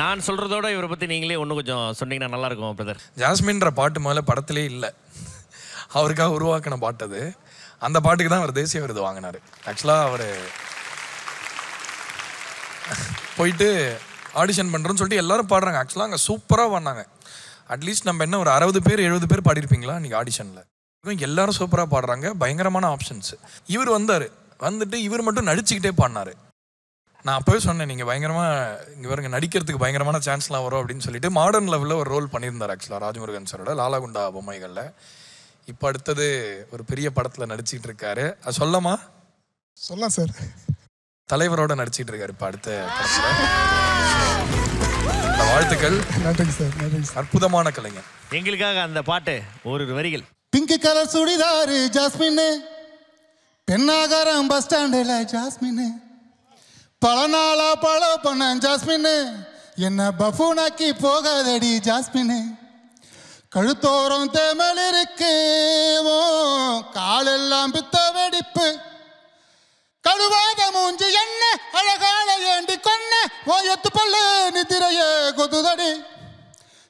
நான் சொல்றதோட இவரை பத்தி நீங்களே இன்னும் கொஞ்சம் சொன்னீங்கன்னா நல்லா இருக்கும் பிரதர் ஜாஸ்மின்ற பாட்டு முதல்ல படத்திலே இல்லை. அவருக்காக உருவாக்கின பாட்டு அது. அந்த பாட்டுக்கு தான் அவர் தேசிய விருது வாங்கினார். ஆக்சுவலாக அவர் போயிட்டு ஆடிஷன் பண்ணுறோன்னு சொல்லிட்டு எல்லாரும் பாடுறாங்க. ஆக்சுவலாக அங்கே சூப்பராக பண்ணாங்க அட்லீஸ்ட் நம்ம என்ன ஒரு அறுபது பேர் எழுபது பேர் பாடியிருப்பீங்களா நீங்கள் ஆடிஷனில் எல்லாரும் சூப்பராக பாடுறாங்க. பயங்கரமான ஆப்ஷன்ஸ் இவர் வந்தார். வந்துட்டு இவர் மட்டும் நடிச்சுக்கிட்டே பாடினாரு. நான் அப்போவே சொன்னேன் நீங்கள் பயங்கரமாக இங்கே பாருங்க நடிக்கிறதுக்கு பயங்கரமான சான்ஸ்லாம் வரும் அப்படின்னு சொல்லிட்டு மாடர்ன் லெவலில் ஒரு ரோல் பண்ணியிருந்தார் ஆக்சுவலாக ராஜமுருகன் சாரோட லாலாகுண்டா பொம்மைகளில். இப்போ அடுத்தது ஒரு பெரிய படத்தில் நடிச்சிட்டு இருக்காரு. அது சொல்லமா? சொல்லலாம் சார் தலைவரோட நடிச்சிட்டு இருக்காரு இப்போ அடுத்த வாழ்த்துக்கள். நன்றிங்க சார் சார் அற்புதமான கலைஞர். எங்களுக்காக அந்த பாட்டு ஒரு வரிகள். Pink colour chudidar Jasmine Pennagaram bus ஸ்டாண்டில் ஜாஸ்மின் பல நாளா பழ பண்ண ஜாஸ்மின். என்ன பஃபூனாக்கி போகாதடி ஜாஸ்மின். கழுத்தோரம் தேமல் இருக்கேவோ காலெல்லாம் பித்த வெடிப்பு. கழுவாத மூஞ்சி என்ன அழகால ஏண்டி கொன்ன ஓ எத்து பல்லு நிதிரைய கொதுதடி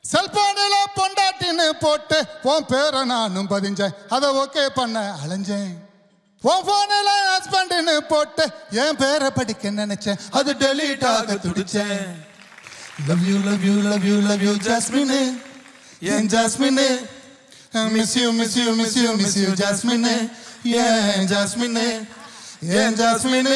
செல்போனில் பொண்டாட்டின்னு போட்டு உன் பேரை நானும் பதிஞ்சேன் அதை ஓகே பண்ண அலைஞ்சேன். போனில் ஹஸ்பண்ட்னு போட்டு என் பேரை படிக்க நினைச்சேன். அது டெலீட் ஆக துடிச்சேன். Love you love you love you love you Jasmine ஏன் Jasmine miss you miss you miss you miss you Jasmine ஏன் ஜாஸ்மின் ஏன் ஜாஸ்மின்